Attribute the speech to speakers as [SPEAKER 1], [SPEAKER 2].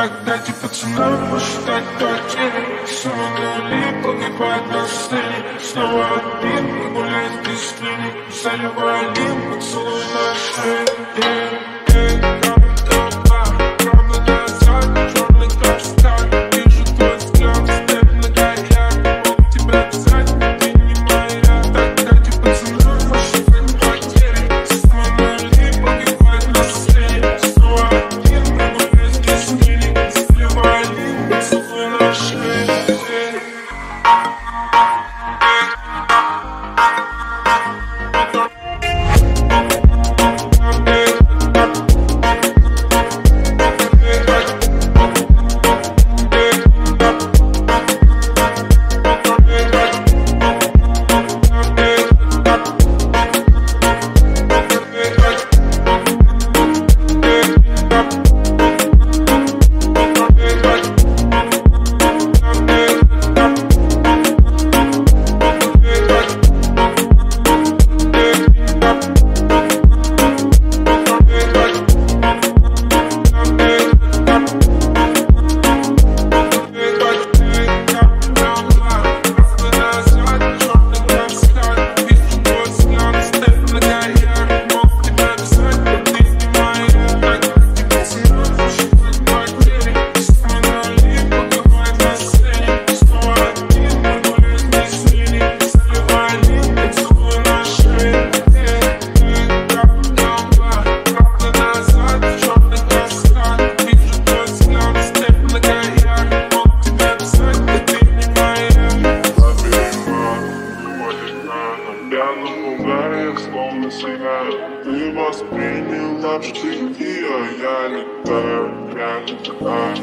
[SPEAKER 1] Так дайте пацанам посчитать потери Снова нули погибает на сцене Снова один гуляет без тени Заливай один поцелуй
[SPEAKER 2] Ты воспринял наши стихи, а я летаю, я летаю,